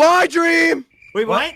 Bye, Dream. Wait, what?